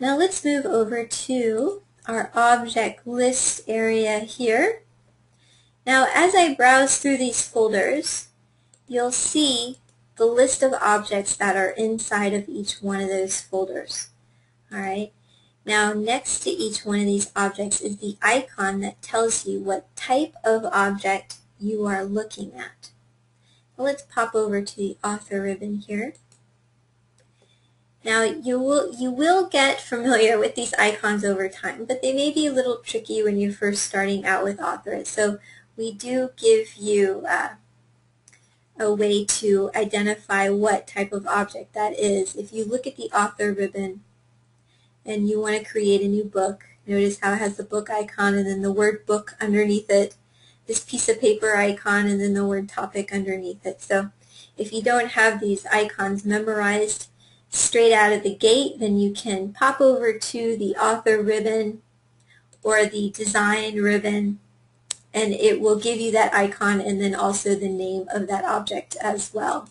Now let's move over to our object list area here. Now as I browse through these folders, you'll see the list of objects that are inside of each one of those folders. Alright, now next to each one of these objects is the icon that tells you what type of object you are looking at. Let's pop over to the author ribbon here. Now you will, you will get familiar with these icons over time, but they may be a little tricky when you're first starting out with Author. So we do give you uh, a way to identify what type of object that is. If you look at the Author ribbon and you want to create a new book, notice how it has the book icon and then the word book underneath it, this piece of paper icon and then the word topic underneath it. So if you don't have these icons memorized, straight out of the gate, then you can pop over to the author ribbon or the design ribbon and it will give you that icon and then also the name of that object as well.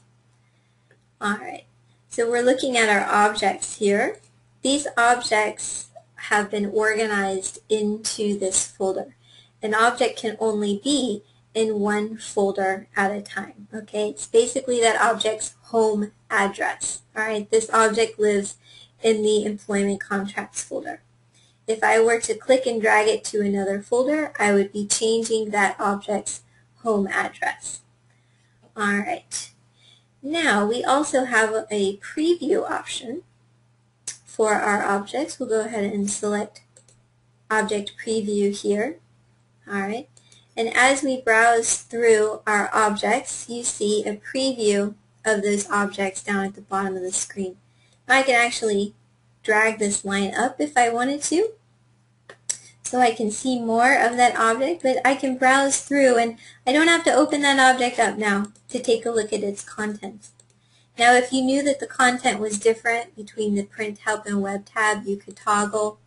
Alright, so we're looking at our objects here. These objects have been organized into this folder. An object can only be in one folder at a time. Okay, it's basically that object's home address. All right, this object lives in the employment contracts folder. If I were to click and drag it to another folder, I would be changing that object's home address. All right. Now, we also have a preview option for our objects. We'll go ahead and select Object Preview here. All right. And as we browse through our objects, you see a preview of those objects down at the bottom of the screen. I can actually drag this line up if I wanted to. So I can see more of that object, but I can browse through and I don't have to open that object up now to take a look at its contents. Now if you knew that the content was different between the print help and web tab, you could toggle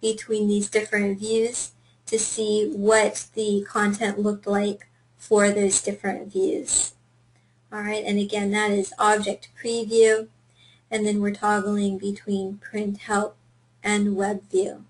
between these different views to see what the content looked like for those different views. Alright, and again that is object preview and then we're toggling between print help and web view.